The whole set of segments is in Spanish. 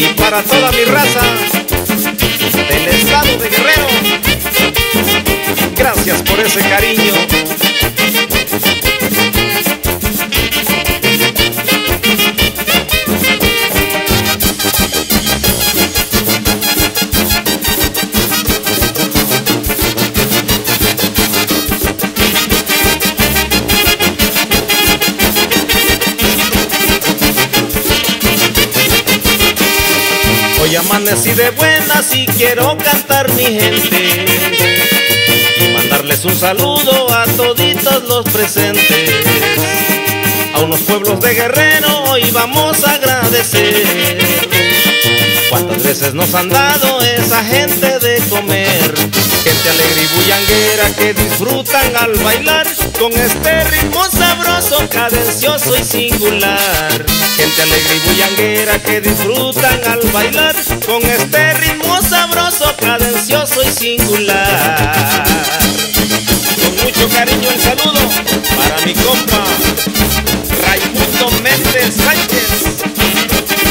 y para toda mi raza del estado de Guerrero. Gracias por ese cariño. Amanecí de buenas y quiero cantar mi gente y mandarles un saludo a toditos los presentes. A unos pueblos de Guerrero hoy vamos a agradecer. Cuántas veces nos han dado esa gente de comer, gente alegre y bullanguera que disfrutan al bailar con este ritmo sabroso, cadencioso y singular. Gente alegre y bullanguera que disfrutan al bailar con este ritmo sabroso, cadencioso y singular. Con mucho cariño el saludo para mi compa Raimundo Méndez Sánchez,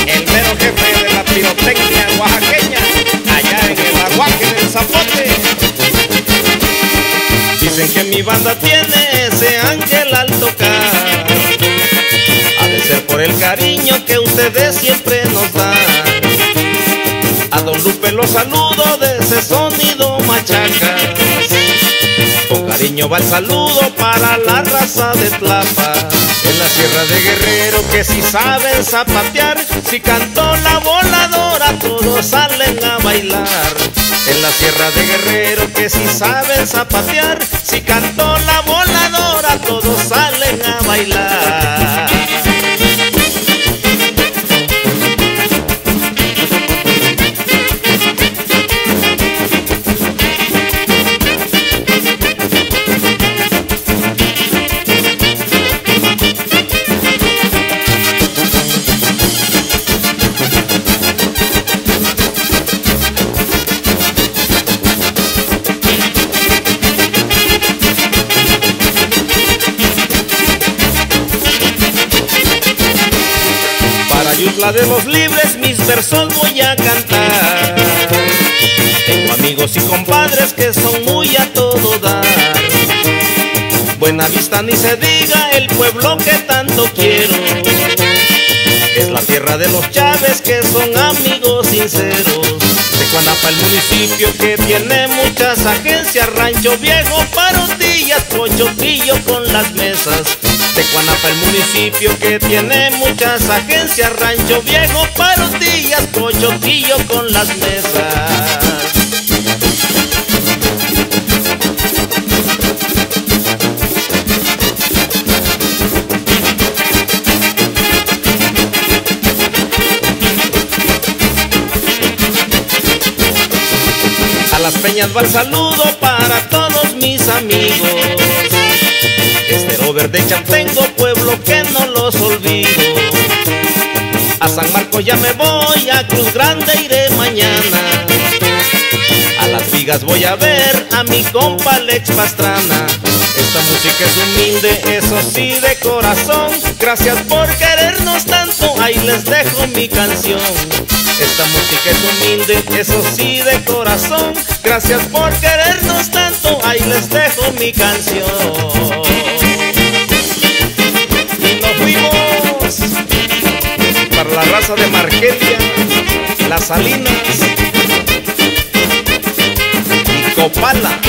el mero jefe de la pirotecnia oaxaqueña, allá en el aguaje del Zapote. Dicen que mi banda tiene ese ángel al tocar. Ha de ser por el cariño que ustedes siempre nos dan. A Don Lupe lo saludo de ese sonido machacas. Con cariño va el saludo para la raza de Tlapa. En la sierra de Guerrero que si saben zapatear, si cantó la voladora todos salen a bailar. En la sierra de Guerrero que si saben zapatear, si cantó la El municipio que tiene muchas agencias, Rancho Viejo, Parotillas, Pochoquillo con las mesas. De Cuanapa el municipio que tiene muchas agencias, Rancho Viejo, Parotillas, Pochoquillo con las mesas. Va el saludo para todos mis amigos. Este Robert de Chantengo, pueblo que no los olvido. A San Marcos ya me voy, a Cruz Grande iré mañana. A las vigas voy a ver a mi compa Alex Pastrana. Esta música es humilde, eso sí de corazón. Gracias por tanto, ahí les dejo mi canción. Esta música es humilde, eso sí de corazón. Gracias por querernos tanto, ahí les dejo mi canción. Y nos fuimos para la raza de Marquelia, Las Salinas y Copala.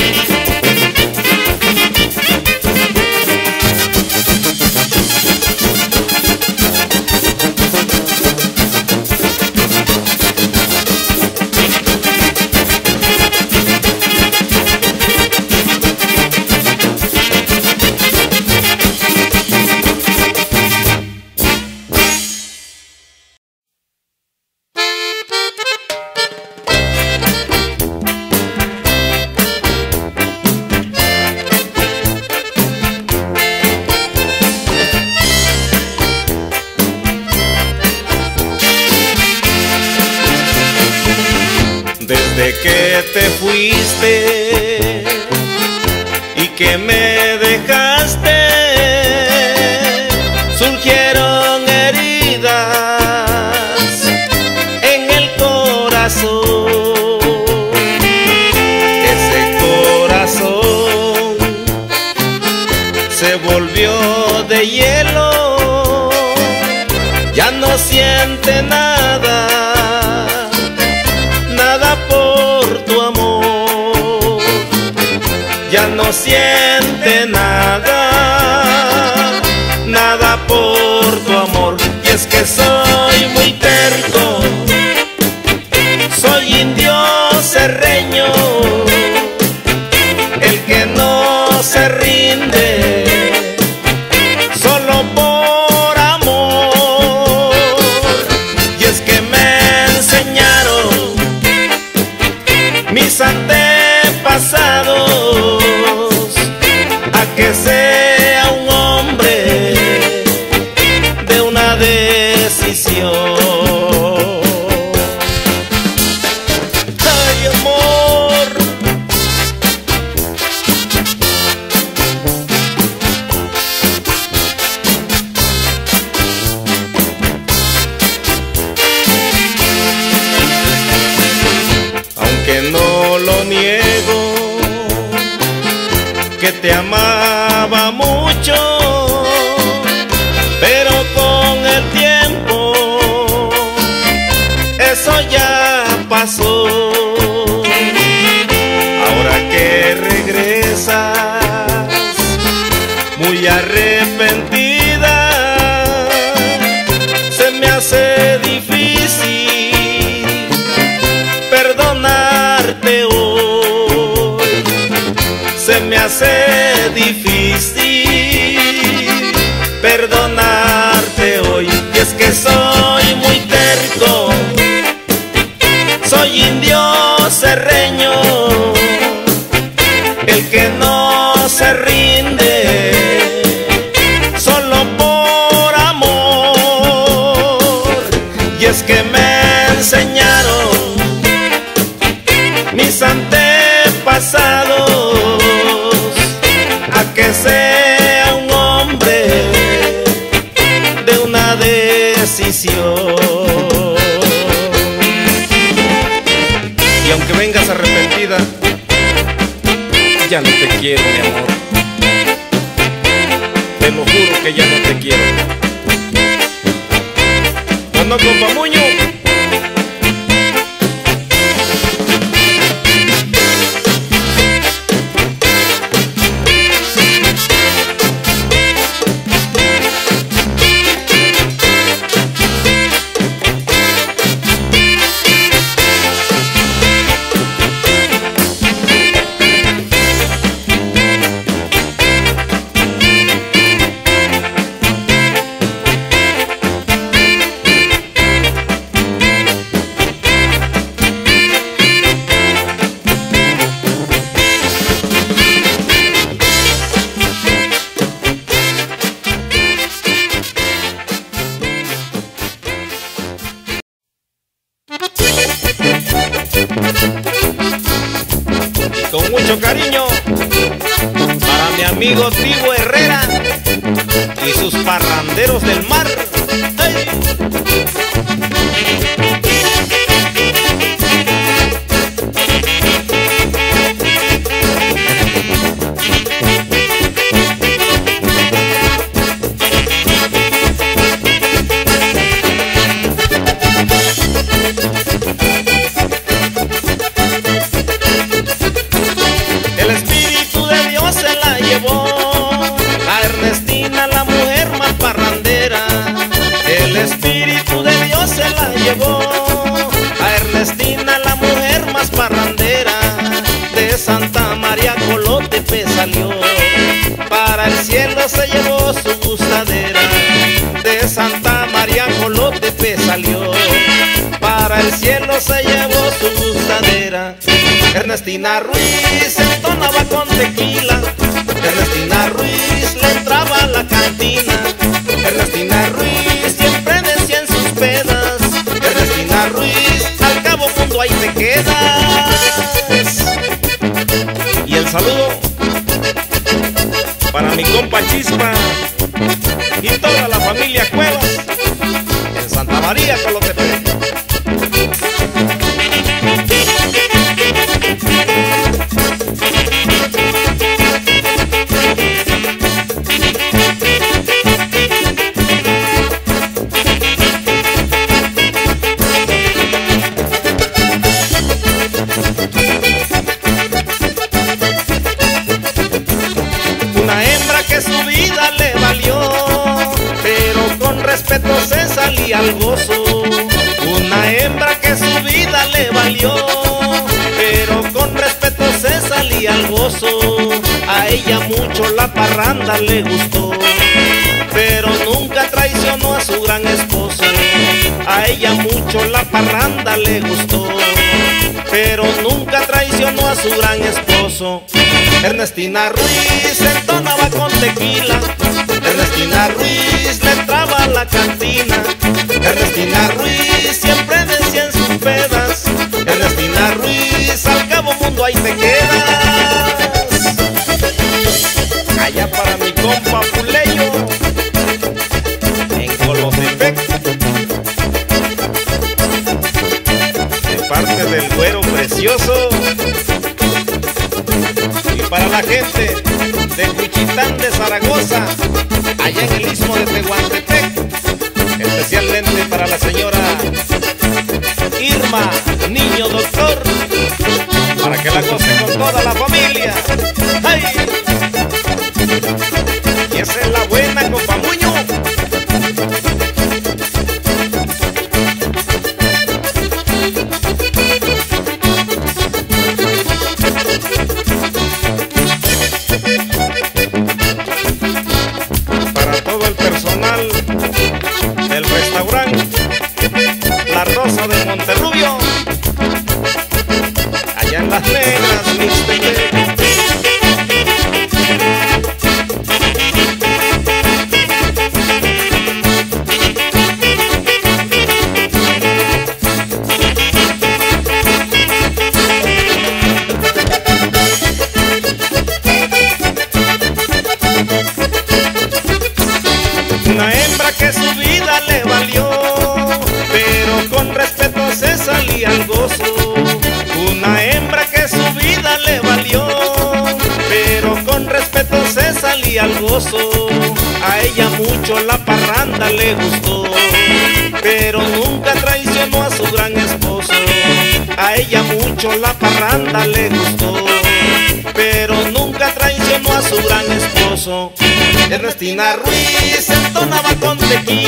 decisión. Y aunque vengas arrepentida, ya no te quiero, mi amor. Te lo juro que ya no te quiero. Cuando con Muñoz. cielo se llevó su gustadera. Ernestina Ruiz se entonaba con tequila. Ernestina Ruiz le entraba a la cantina. Ernestina Ruiz siempre decía en sus pedas. Ernestina Ruiz, al cabo fondo ahí te quedas. Y el saludo para mi compa Chispa y toda la familia Cuevas en Santa María, con Colotepe. Parranda le gustó, pero nunca traicionó a su gran esposo. A ella mucho la parranda le gustó, pero nunca traicionó a su gran esposo. Ernestina Ruiz entonaba con tequila, Ernestina Ruiz le entraba a la cantina, Ernestina Ruiz siempre decía en sus pedas, Ernestina Ruiz al cabo mundo ahí te quedas. Allá para mi compa Puleyo, en Colotepec, de parte del güero precioso. Para la gente de Cuchitán de Zaragoza, allá en el istmo de Tehuantepec, especialmente para la señora Irma, niño doctor, para que la goce con toda la familia. Ernestina Ruiz entonaba con tequila,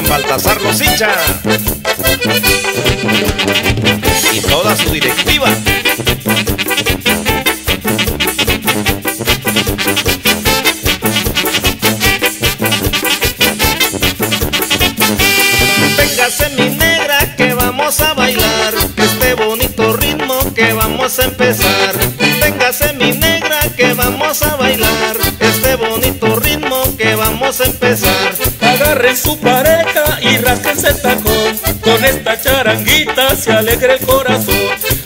San Baltasar. Y esta charanguita se alegra el corazón.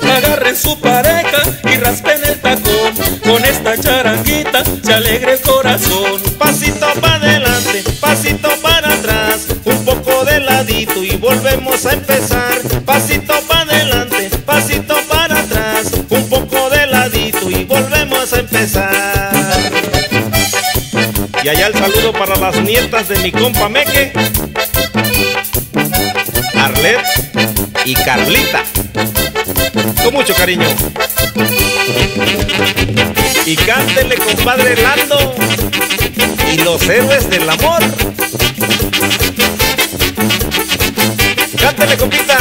Agarren su pareja y raspen el tacón. Con esta charanguita se alegra el corazón. Pasito para adelante, pasito para atrás Un poco de ladito y volvemos a empezar Pasito para adelante, pasito para atrás Un poco de ladito y volvemos a empezar Y allá el saludo para las nietas de mi compa Meque Y Carlita Con mucho cariño Y cántele compadre Lando y los héroes del amor. Cántale, compita.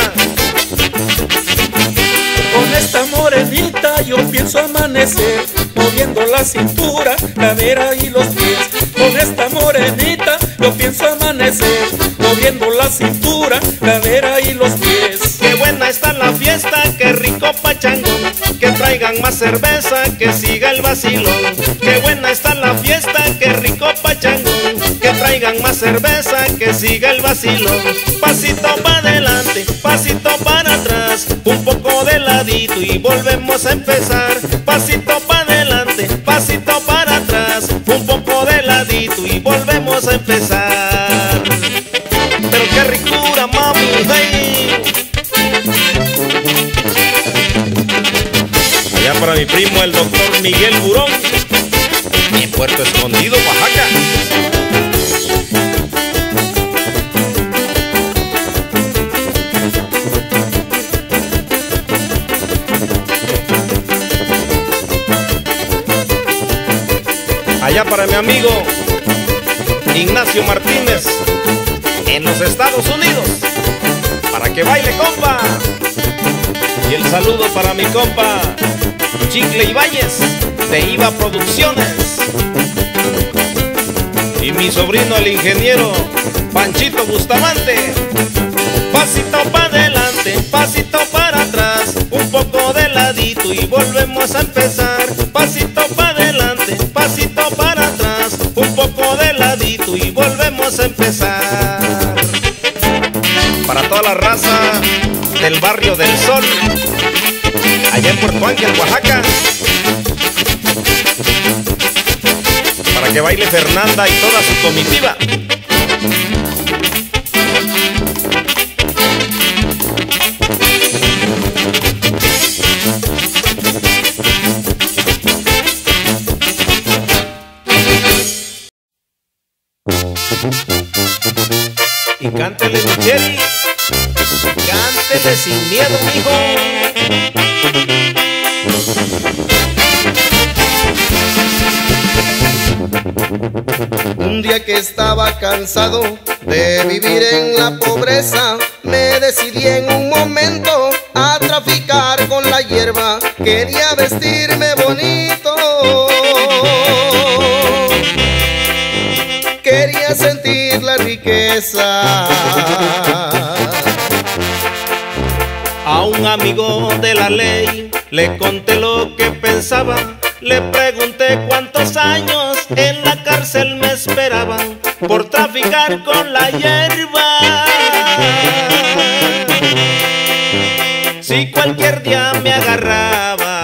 Con esta morenita yo pienso amanecer, moviendo la cintura, cadera y los pies. Con esta morenita yo pienso amanecer, moviendo la cintura, cadera y los pies. Qué buena está la fiesta, qué rico pachangón, que traigan más cerveza, que siga el vacilón. Qué buena está la fiesta, qué rico pachangón, que traigan más cerveza, que siga el vacilón. Pasito para adelante, pasito para atrás, un poco de ladito y volvemos a empezar. Pasito para adelante, pasito para atrás, un poco de ladito y volvemos a empezar. Para mi primo el doctor Miguel Burón, en Puerto Escondido, Oaxaca. Allá para mi amigo Ignacio Martínez, en los Estados Unidos, para que baile compa. Y el saludo para mi compa Chicle Ibáñez de IVA Producciones. Y mi sobrino el ingeniero Panchito Bustamante. Pasito para adelante, pasito para atrás, un poco de ladito y volvemos a empezar. Pasito para adelante, pasito para atrás, un poco de ladito y volvemos a empezar. Para toda la raza del barrio del Sol, allá en Puerto Ángel, Oaxaca. Para que baile Fernanda y toda su comitiva. Y cántele, Michelle. Sin miedo, mijo. Un día que estaba cansado de vivir en la pobreza, me decidí en un momento a traficar con la hierba. Quería vestirme bonito. Quería sentir la riqueza. Amigo de la ley le conté lo que pensaba. Le pregunté cuántos años en la cárcel me esperaban por traficar con la hierba. Si cualquier día me agarraba,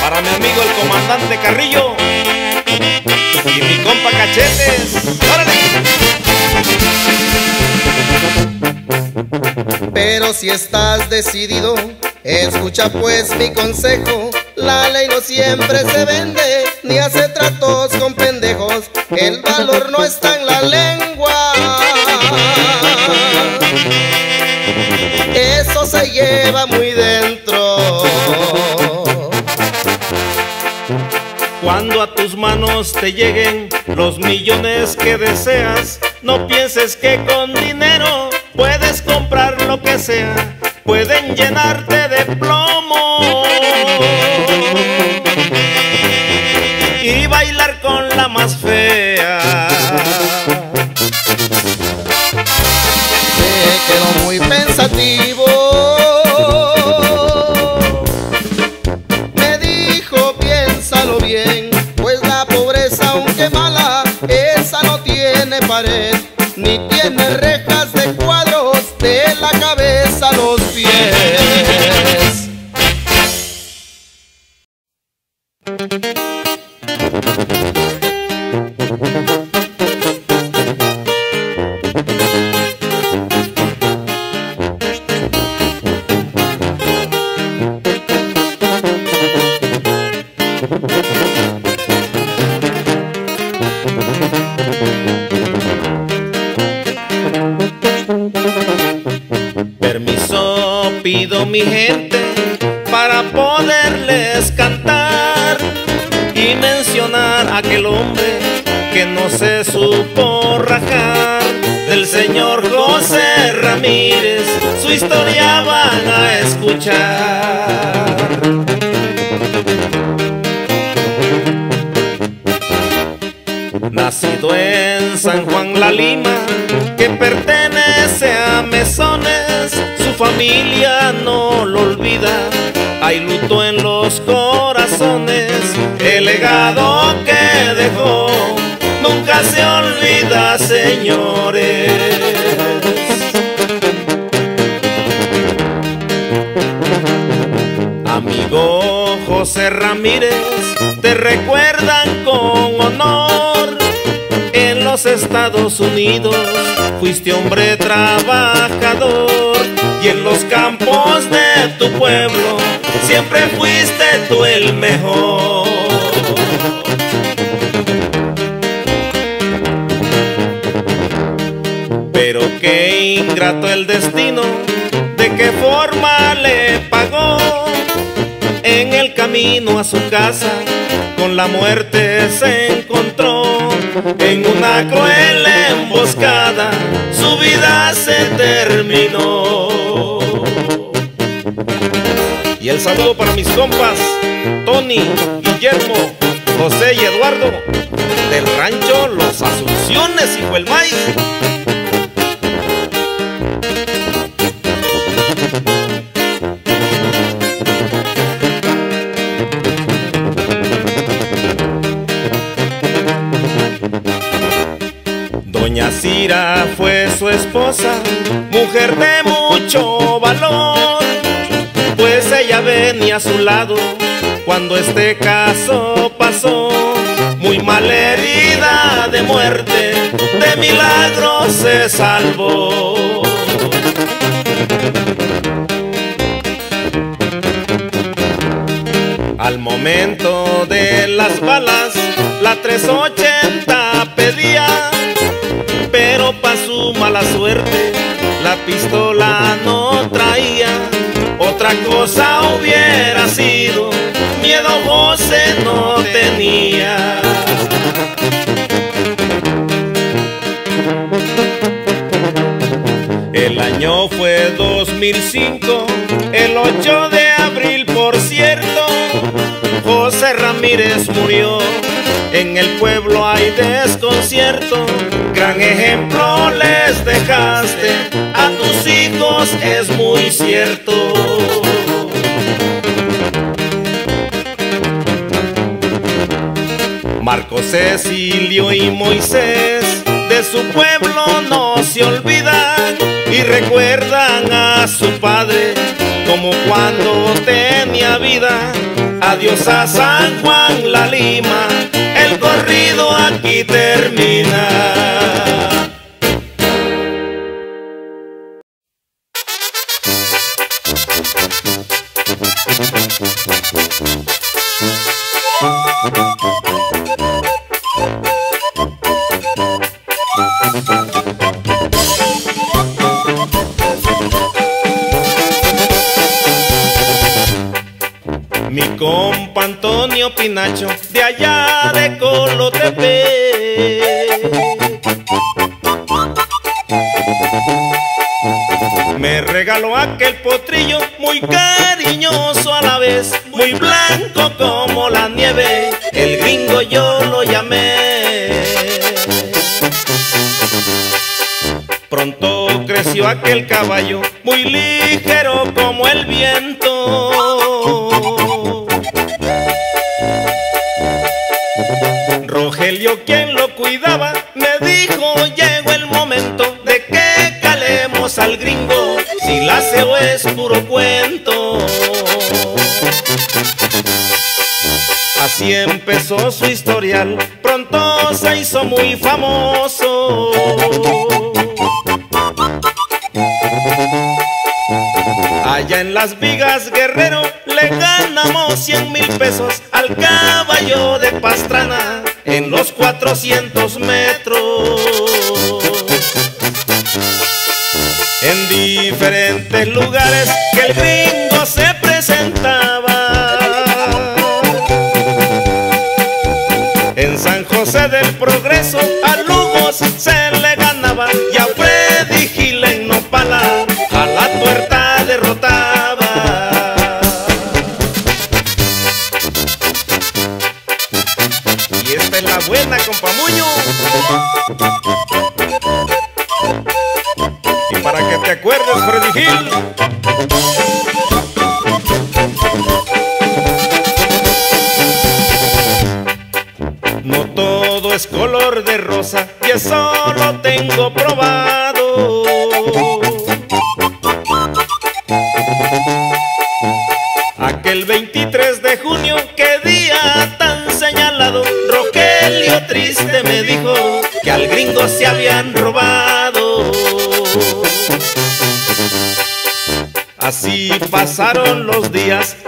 para mi amigo el comandante Carrillo y mi compa Cachetes. ¡Órale! Pero si estás decidido, escucha pues mi consejo. La ley no siempre se vende, ni hace tratos con pendejos. El valor no está en la lengua. Cuando a tus manos te lleguen los millones que deseas, no pienses que con dinero puedes comprar lo que sea. Pueden llenarte de plomo y bailar con la más fea. Tiene rejas aquel hombre que no se supo rajar del señor José Ramírez, su historia van a escuchar. Nacido en San Juan La Lima, que pertenece a Mesones, su familia no lo olvida. Hay luto en los corazones, el legado que dejó nunca se olvida, señores. Amigo José Ramírez, te recuerdan con honor. En los Estados Unidos fuiste hombre trabajador y en los campos de tu pueblo siempre fuiste tú el mejor. Qué ingrato el destino, de qué forma le pagó en el camino a su casa, con la muerte se encontró en una cruel emboscada, su vida se terminó. Y el saludo para mis compas, Tony, Guillermo, José y Eduardo, del rancho Los Asunciones y el maíz. Esposa, mujer de mucho valor, pues ella venía a su lado cuando este caso pasó. Muy mal herida de muerte, de milagro se salvó. Al momento de las balas, la 380 pedía suerte la pistola no traía. Otra cosa hubiera sido, miedo José no tenía. El año fue 2005, el 8 de abril por cierto, José Ramírez murió. En el pueblo hay desconcierto, gran ejemplo les dejaste a tus hijos, es muy cierto. Marco Cecilio y Moisés de su pueblo no se olvidan y recuerdan a su padre como cuando tenía vida. Adiós a San Juan La Lima, el corrido aquí termina. De allá de Colotepec. Me regaló aquel potrillo muy cariñoso a la vez, muy blanco como la nieve. El gringo yo lo llamé. Pronto creció aquel caballo, muy ligero como el viento. Rogelio, quien lo cuidaba, me dijo: Llegó el momento de que calemos al gringo. Si la ceo es puro cuento. Así empezó su historial, pronto se hizo muy famoso. Allá en las vigas guerrero le ganamos cien mil pesos al caballo de Pastrana en los 400 metros. en diferentes lugares que el gringo se presentaba.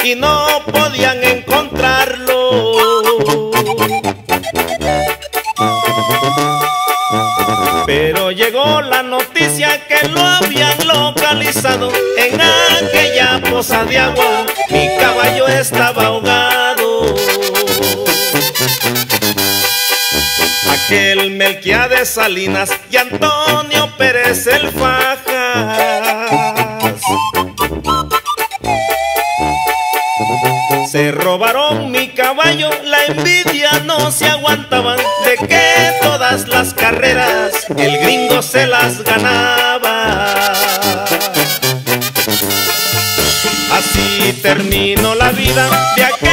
Y no podían encontrarlo. Pero llegó la noticia que lo habían localizado en aquella poza de agua. Mi caballo estaba ahogado. Aquel Melquiades Salinas y Antonio Pérez el Fajas. La envidia no se aguantaban de que todas las carreras el gringo se las ganaba. Así terminó la vida de aquel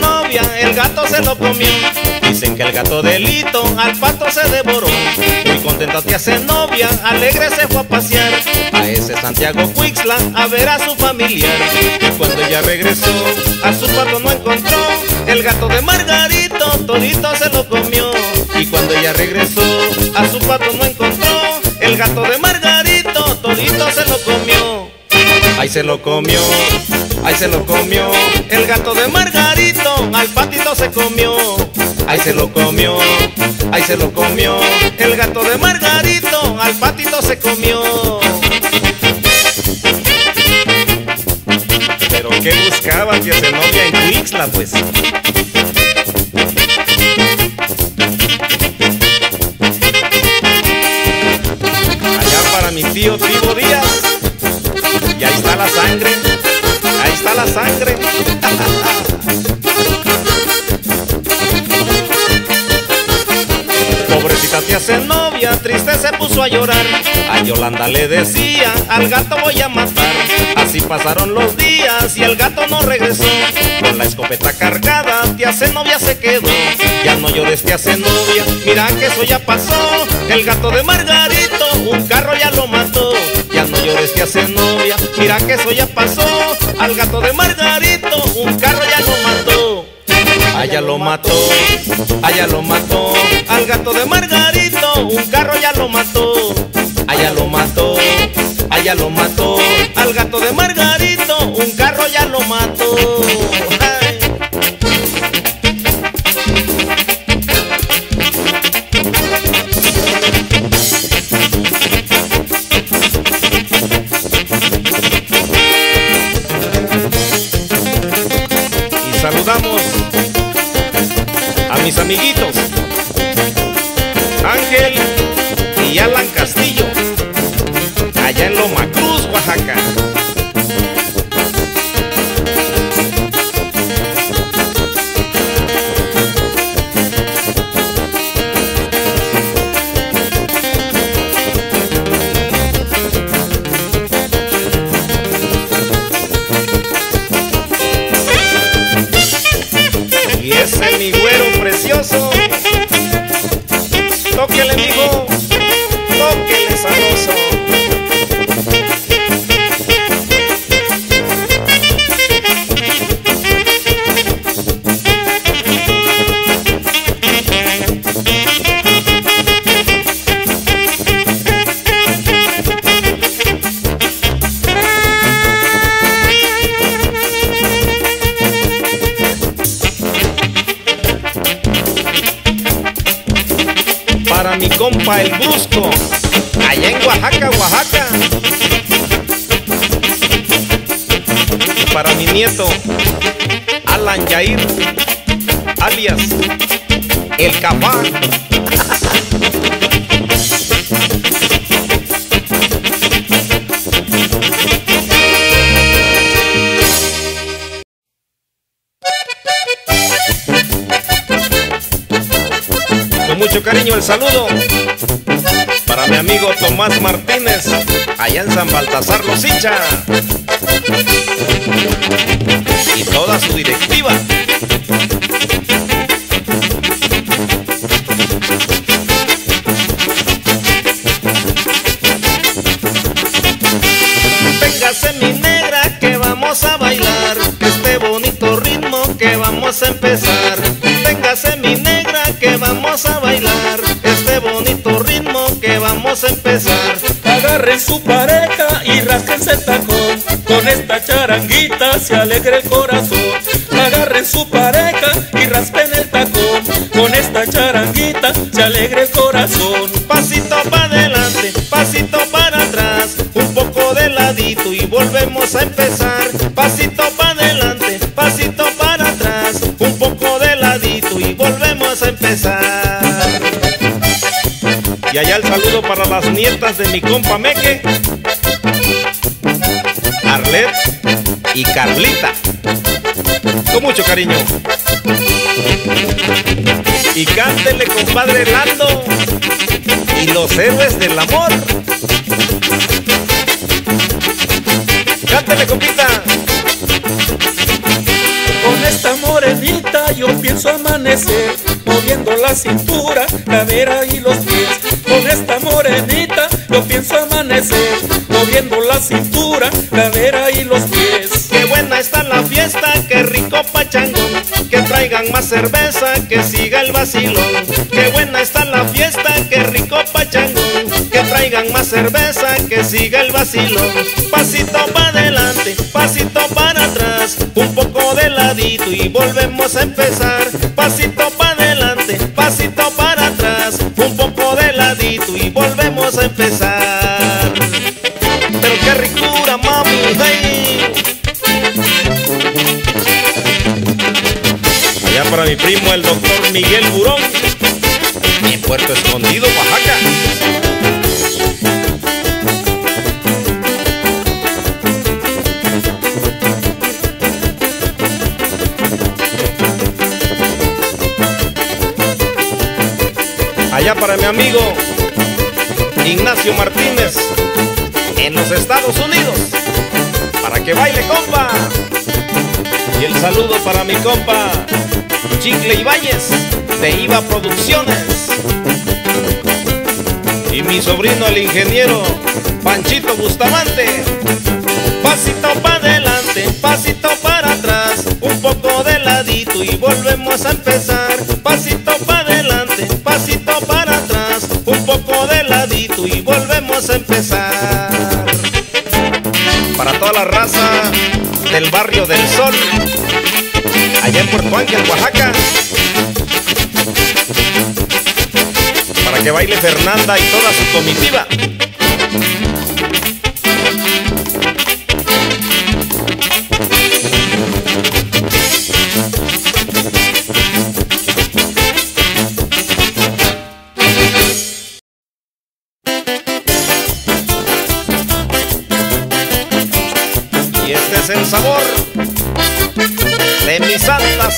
Zenobia el gato se lo comió. Dicen que el gato delito al pato se devoró. Muy contenta tía Zenobia, alegre se fue a pasear a ese Santiago Cuixla a ver a su familiar. Y cuando ella regresó, a su pato no encontró. El gato de Margarito todito se lo comió. Y cuando ella regresó, a su pato no encontró. Se lo comió, ahí se lo comió. El gato de Margarito al patito se comió. Ahí se lo comió, ahí se lo comió. El gato de Margarito al patito se comió. Pero qué buscaba tía Zenobia en Tuixtla, pues. Allá para mi tío Tibo Díaz. Ahí está la sangre. Pobrecita tía Zenobia, triste se puso a llorar. A Yolanda le decía, al gato voy a matar. Así pasaron los días y el gato no regresó. Con la escopeta cargada, tía Zenobia se quedó. Ya no llores, tía Zenobia, mira que eso ya pasó. El gato de Margarito, un carro ya lo mató. Ya no llores, tía Zenobia, mira que eso ya pasó. Al gato de Margarito, un carro ya lo mató. Allá lo mató, allá lo mató. Al gato de Margarito, un carro ya lo mató. Allá lo mató, allá lo mató. Al gato de Margarito, un carro ya lo mató. Mis amiguitos vamos a empezar. Véngase mi negra que vamos a bailar este bonito ritmo que vamos a empezar. Agarren su pareja y rasquense el tacón, con esta charanguita se alegra el corazón. Agarren su pareja y raspen el tacón, con esta charanguita se alegra el corazón. Pasito para adelante, pasito para atrás, un poco de ladito y volvemos a empezar. Pasito para para las nietas de mi compa Meque, Arlet y Carlita. Con mucho cariño. Y cántele, compadre Lando, y los héroes del amor. Cántele, compita. Con esta morenita yo pienso amanecer, moviendo la cintura, cadera y los pies. Con esta moviendo la cintura, cadera y los pies. Qué buena está la fiesta, qué rico pachangón, que traigan más cerveza, que siga el vacilón. Qué buena está la fiesta, qué rico pachangón, que traigan más cerveza, que siga el vacilón. Pasito para adelante, pasito para atrás, un poco de ladito y volvemos a empezar. Pasito para adelante, pasito para atrás, un poco de ladito y volvemos a empezar. Mi primo el doctor Miguel Burón, en Puerto Escondido, Oaxaca. Allá para mi amigo Ignacio Martínez, en los Estados Unidos, para que baile compa. Y el saludo para mi compa Chicle Ibáñez de IVA Producciones. Y mi sobrino el ingeniero Panchito Bustamante. Pasito para adelante, pasito para atrás, un poco de ladito y volvemos a empezar. Pasito para adelante, pasito para atrás, un poco de ladito y volvemos a empezar. La raza del barrio del Sol, allá en Puerto Ángel, Oaxaca. Para que baile Fernanda y toda su comitiva.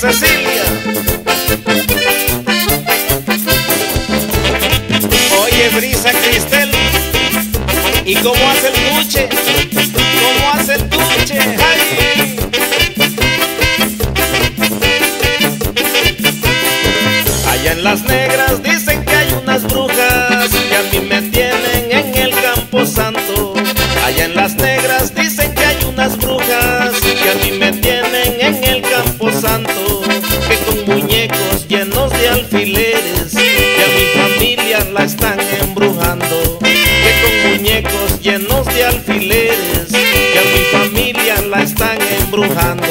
Cecilia. Oye, Brisa Cristel, ¿y cómo hace el tuche? ¿Cómo hace el tuche? ¡Ay! Allá en las negras dicen que hay unas brujas que a mí me tienen en el campo santo. Allá en las negras embrujando.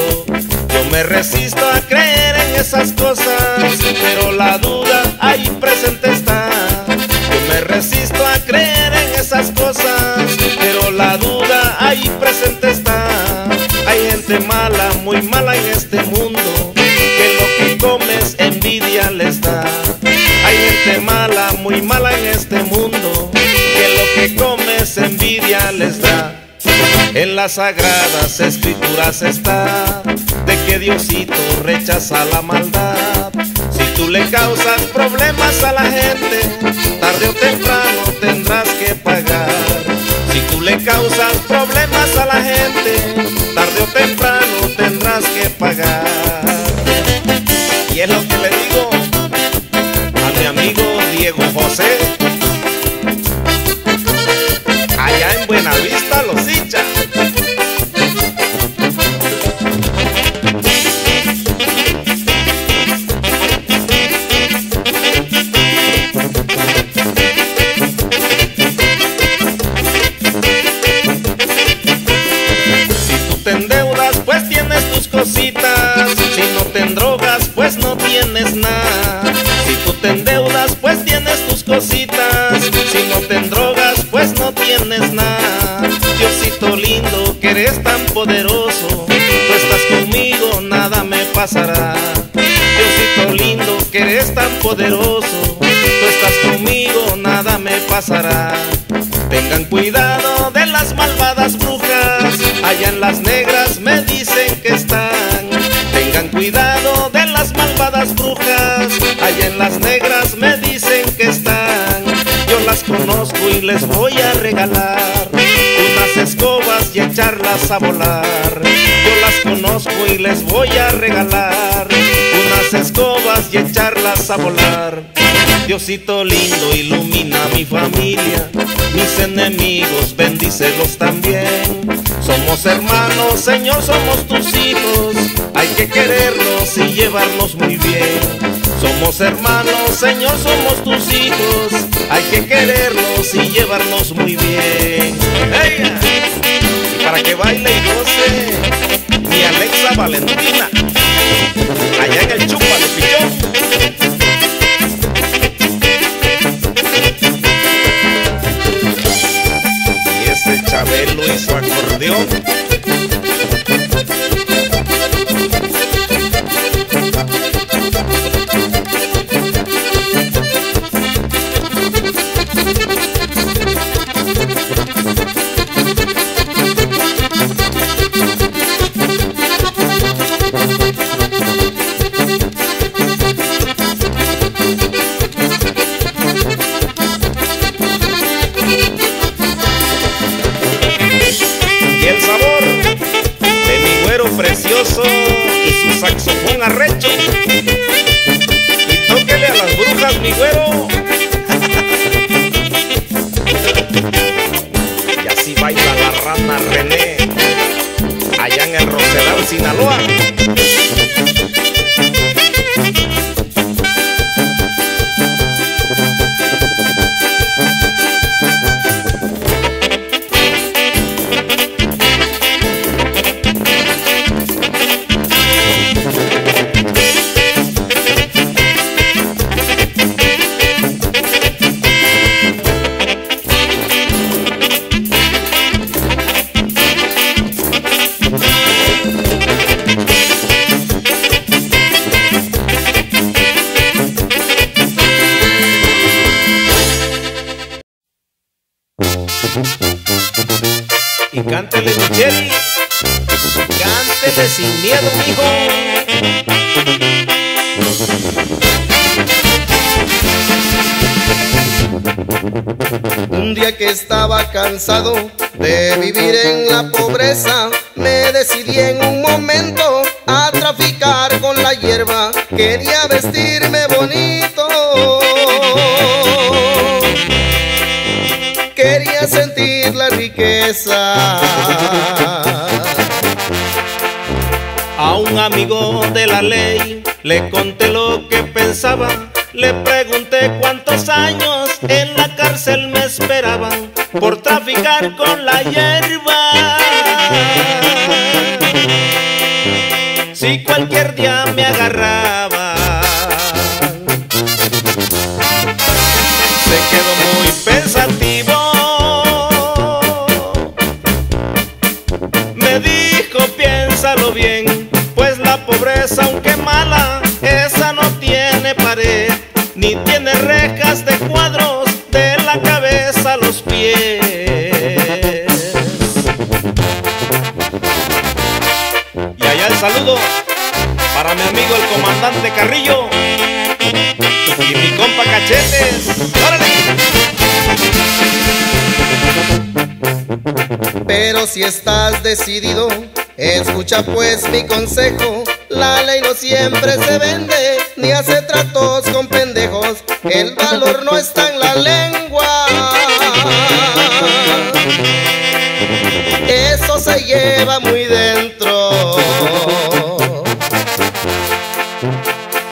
Yo me resisto a creer las sagradas escrituras está de que Diosito rechaza la maldad. Si tú le causas problemas a la gente, tarde o temprano tendrás que pagar. Si tú le causas problemas a la gente, tarde o temprano tendrás que pagar. Y es lo que le digo a mi amigo Diego José, Tú estás conmigo, nada me pasará. Diosito lindo, que eres tan poderoso. Tú estás conmigo, nada me pasará. Tengan cuidado de las malvadas brujas, allá en las negras me dicen que están. Tengan cuidado de las malvadas brujas, allá en las negras me dicen que están. Yo las conozco y les voy a regalar echarlas a volar. Yo las conozco y les voy a regalar unas escobas y echarlas a volar. Diosito lindo, ilumina mi familia, mis enemigos, bendícelos también. Somos hermanos, Señor, somos tus hijos, hay que querernos y llevarnos muy bien. Somos hermanos, Señor, somos tus hijos, hay que querernos y llevarnos muy bien. ¡Ey! Para que baile y goce mi Alexa Valentina, allá en el chupa de pichón. Y ese Chabelo y su acordeón. Arrecho. De vivir en la pobreza, me decidí en un momento a traficar con la hierba. Quería vestirme bonito. Quería sentir la riqueza. A un amigo de la ley le conté lo que pensaba. Le pregunté cuántos años en la cárcel me esperaban por traficar con la hierba. Si cualquier día me agarraba, se quedó si estás decidido, escucha pues mi consejo. La ley no siempre se vende, ni hace tratos con pendejos. El valor no está en la lengua. Eso se lleva muy dentro.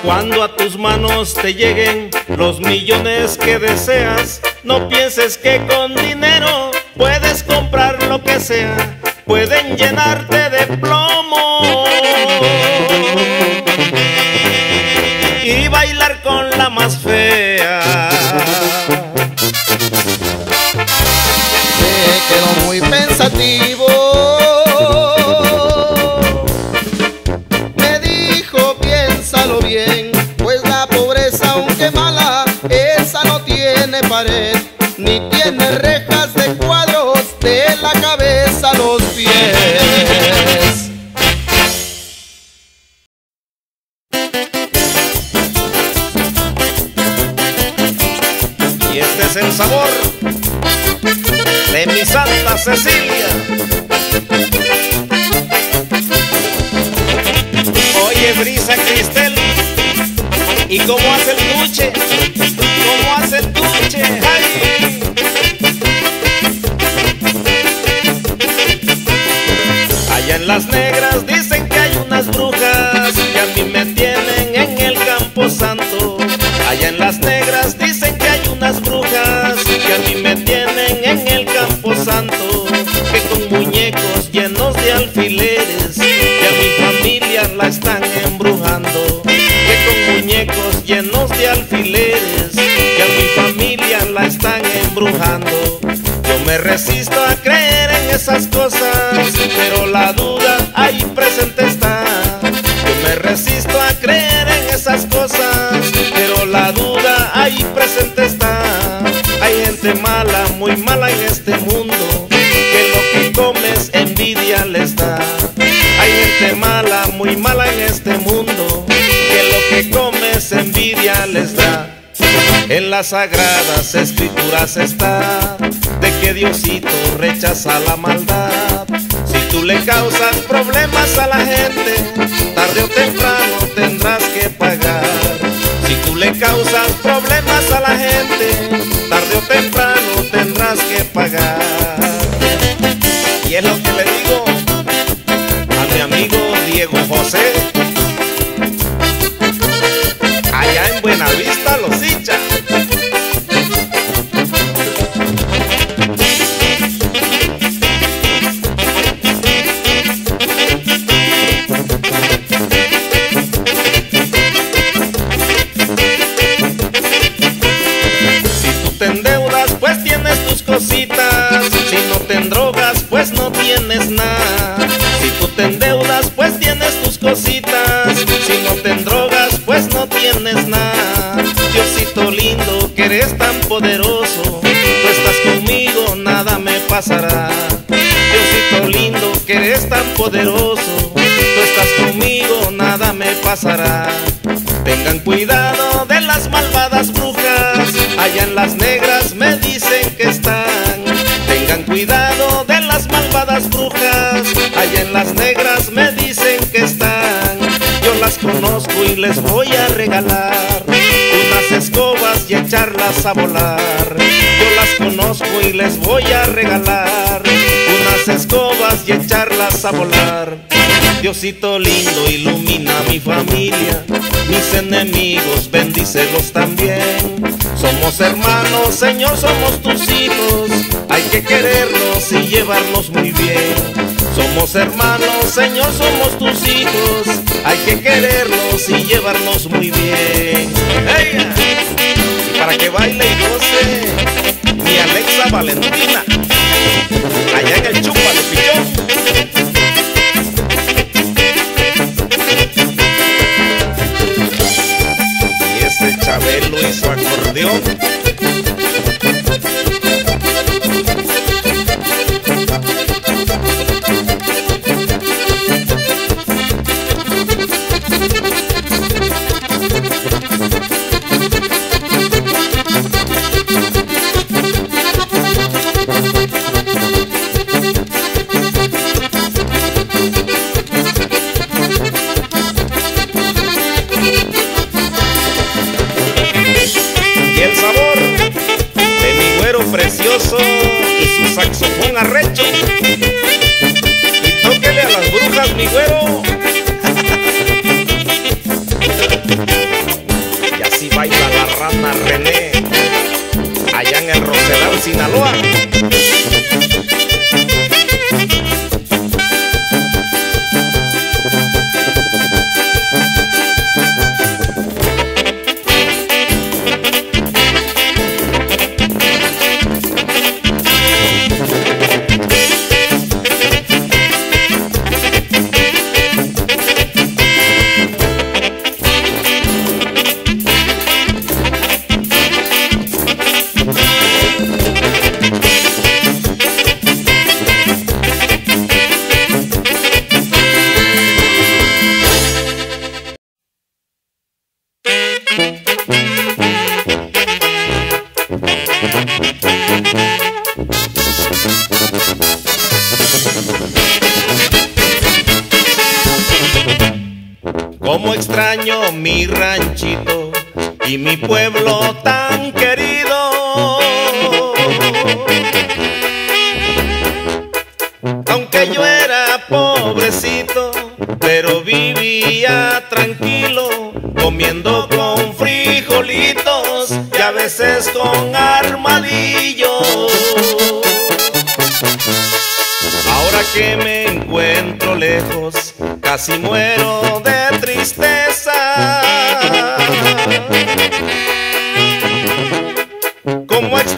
Cuando a tus manos te lleguen los millones que deseas, no pienses que con que sea. Pueden llenarte de plomo y bailar con la más fea. Me quedo muy pensativo. Me dijo, piénsalo bien, pues la pobreza, aunque mala, esa no tiene pared, Oye, Brisa Cristel, ¿y cómo hace el tuche? ¿Cómo hace el tuche? ¡Ay! Allá en las negras embrujando. Yo me resisto a creer en esas cosas, pero la duda ahí presente está. Yo me resisto a creer en esas cosas, pero la duda ahí presente está. Hay gente mala, muy mala en este mundo, que lo que comes envidia les da. Hay gente mala, muy mala en este mundo, que lo que comes envidia les da. Las sagradas escrituras está de que Diosito rechaza la maldad. Si tú le causas problemas a la gente, tarde o temprano tendrás que pagar. Si tú le causas problemas a la gente, tarde o temprano tendrás que pagar. Y es lo que le digo a mi amigo Diego José. Pues tienes tus cositas. Si no te endrogas, pues no tienes nada. Si tú te endeudas, pues tienes tus cositas. Si no te endrogas, pues no tienes nada. Diosito lindo, que eres tan poderoso. Tú estás conmigo, nada me pasará. Diosito lindo, que eres tan poderoso. Tú estás conmigo, nada me pasará. Tengan cuidado les voy a regalar unas escobas y echarlas a volar. Yo las conozco y les voy a regalar unas escobas y echarlas a volar. Diosito lindo, ilumina mi familia, mis enemigos, bendícelos también. Somos hermanos, Señor, somos tus hijos, hay que querernos y llevarnos muy bien. Somos hermanos, Señor, somos tus hijos, hay que querernos y llevarnos muy bien. ¡Hey! Para que baile y goce mi Alexa Valentina, allá en el Chupa de Pichón. Chabelo y su acordeón.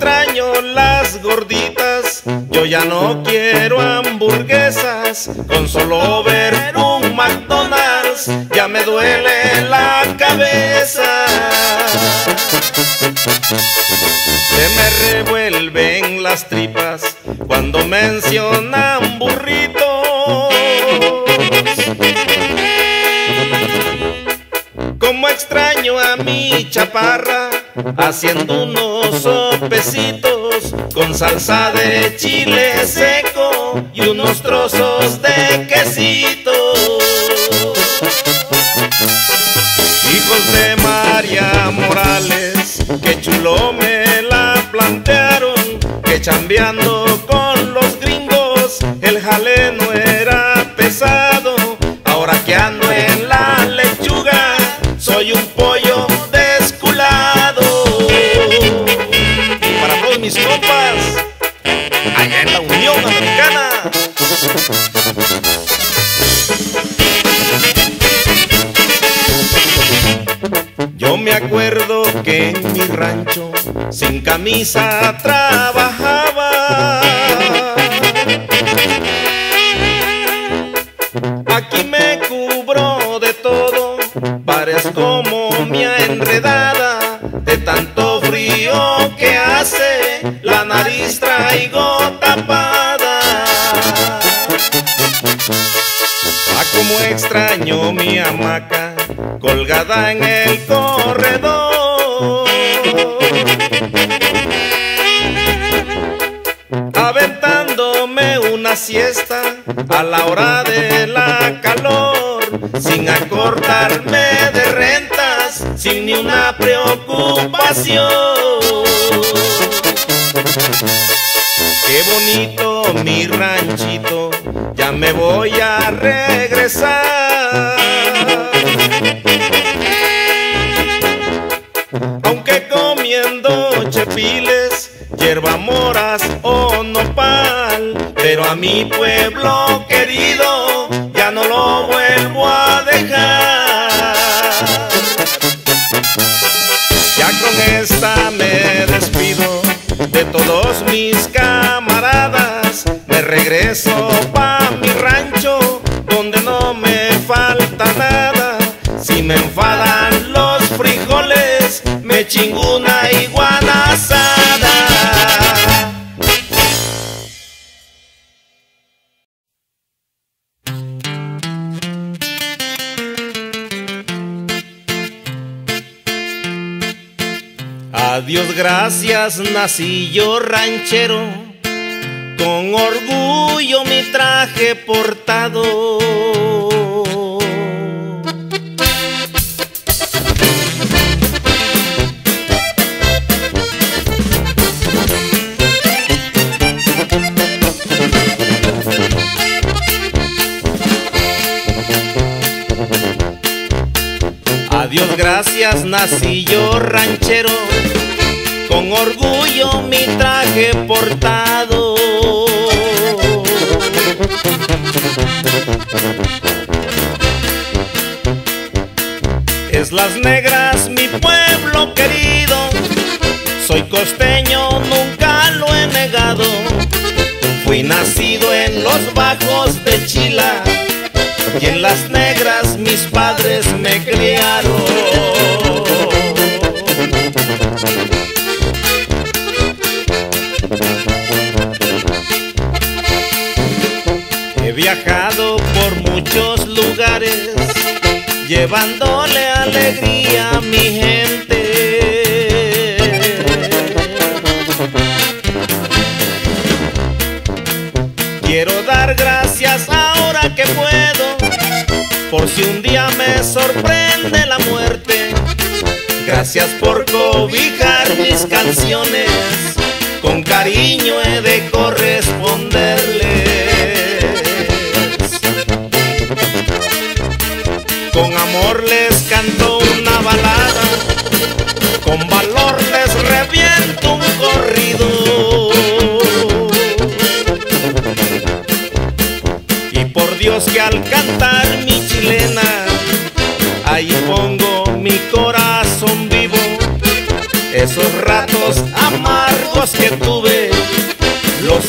Extraño las gorditas, yo ya no quiero hamburguesas. Con solo ver un McDonald's, ya me duele la cabeza. Se me revuelven las tripas cuando mencionan burritos. Como extraño a mi chaparra haciendo unos sopecitos con salsa de chile seco y unos trozos de quesito. Hijos de María Morales, que chulo me la plantearon, que chambeando con los gringos el jale Acuerdo que en mi rancho sin camisa trabajaba. Aquí me cubro de todo, parezco momia enredada, de tanto frío que hace, la nariz traigo tapada. Ah, como extraño mi hamaca colgada en el corredor. Aventándome una siesta a la hora de la calor, sin acordarme de rentas, sin ni una preocupación. Qué bonito mi ranchito, ya me voy a regresar. Hierba moras o nopal, pero a mi pueblo querido ya no lo vuelvo a dejar. Ya con esta me despido de todos mis camaradas. Me regreso pa' mi rancho donde no me falta nada. Si me enfadan los frijoles, me chingo gracias, nací yo ranchero, con orgullo mi traje portado. Adiós, gracias, nací yo ranchero, con orgullo mi traje portado. Es las negras mi pueblo querido, soy costeño, nunca lo he negado. Fui nacido en los bajos de Chila y en las negras mis padres me criaron. Viajado por muchos lugares, llevándole alegría a mi gente. Quiero dar gracias ahora que puedo, por si un día me sorprende la muerte. Gracias por cobijar mis canciones, con cariño he de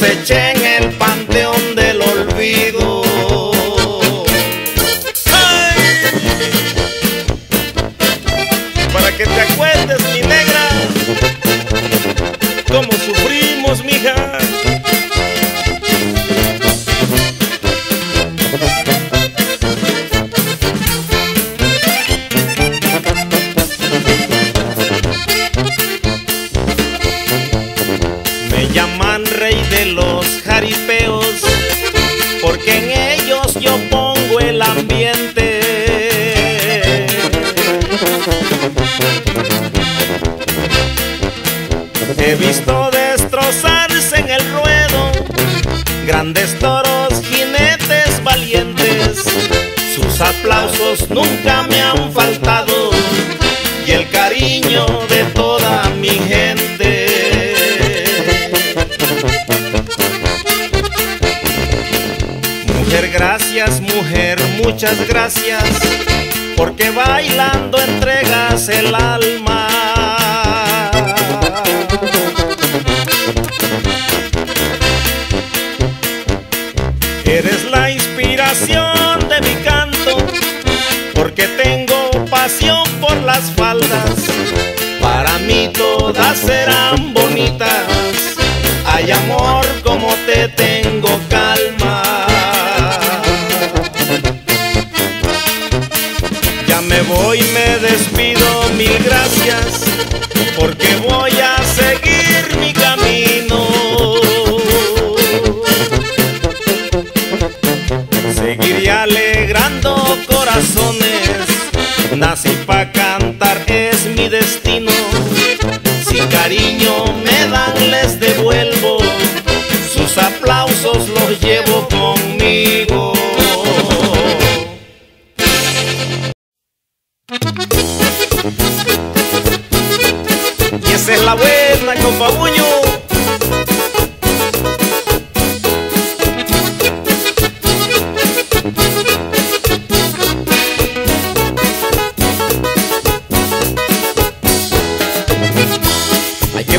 los eché grandes toros, jinetes valientes. Sus aplausos nunca me han faltado y el cariño de toda mi gente. Mujer, gracias, mujer, muchas gracias, porque bailando entregas el alma. Serán bonitas. Hay amor como te tengo calma. Ya me voy, me despido, mil gracias, porque voy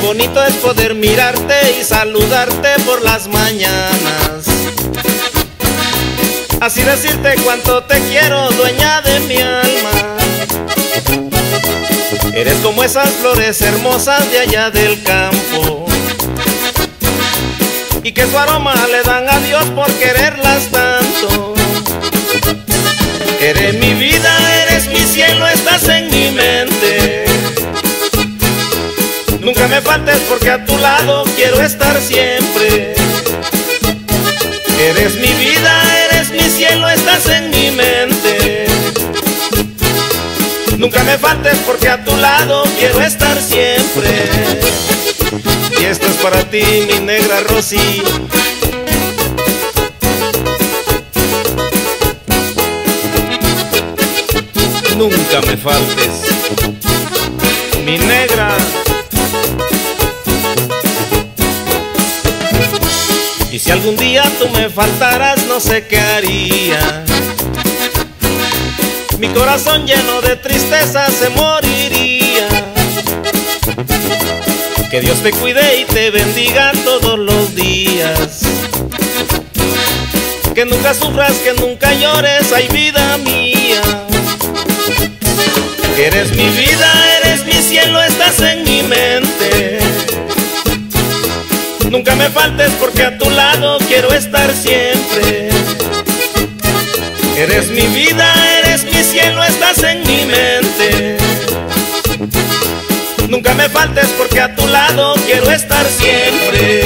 bonito es poder mirarte y saludarte por las mañanas. Así decirte cuánto te quiero, dueña de mi alma. Eres como esas flores hermosas de allá del campo. Y que su aroma le dan a Dios por quererlas tanto. Eres mi vida, eres mi cielo, estás en mi mente. Nunca me faltes porque a tu lado quiero estar siempre. Eres mi vida, eres mi cielo, estás en mi mente. Nunca me faltes porque a tu lado quiero estar siempre. Y esto es para ti, mi negra Rosy. Nunca me faltes, mi negra. Y si algún día tú me faltaras, no sé qué haría. Mi corazón lleno de tristeza se moriría. Que Dios te cuide y te bendiga todos los días. Que nunca sufras, que nunca llores, ay vida mía. Que eres mi vida, eres mi cielo, estás en mi mente. Nunca me faltes porque a tu lado quiero estar siempre. Eres mi vida, eres mi cielo, estás en mi mente. Nunca me faltes porque a tu lado quiero estar siempre.